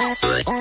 Bye.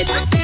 It's.